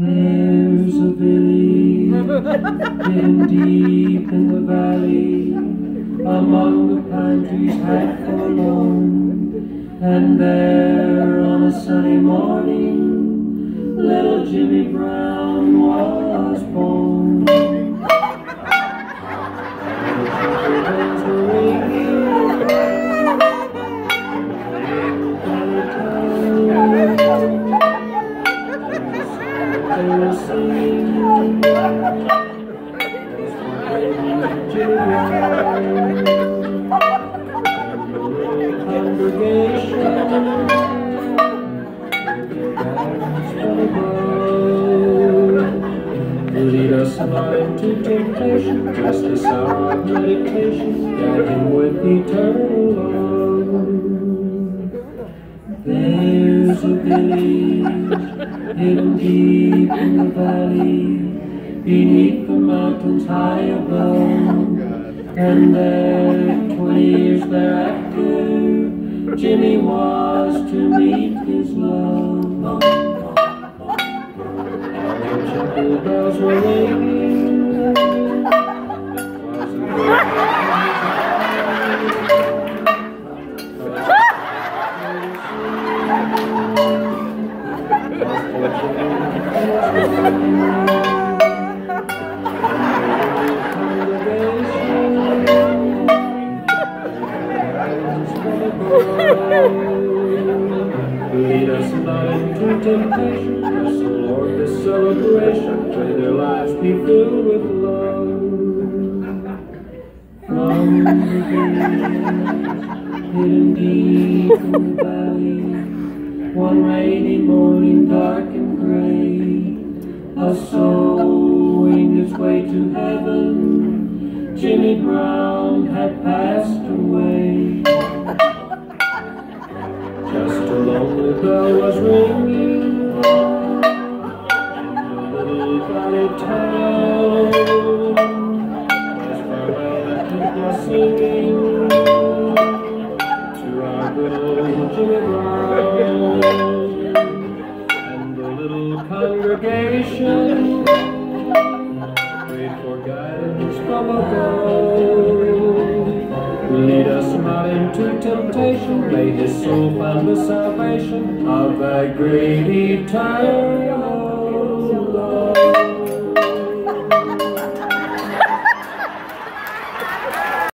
There's a village hidden deep in the valley, among the pine trees half forlorn. And there on a sunny morning, little Jimmy Brown was born. Into temptation, just of meditation, guide him with eternal love. There's a village hidden deep in the valley, beneath the mountains high above. And there, twenty years thereafter, Jimmy was to meet his love. Bells were ringing. Lead us not into temptation, bless the Lord this celebration, may their lives be filled with love. From hidden deep in the valley, one rainy morning, dark and gray, a soul winged its way to heaven. Jimmy Brown had passed away. Just a lonely bell was ringing in the little valley town. As far away the people are singing to our old Jimmy Brown. Into temptation, may his soul find the salvation of thy great eternal.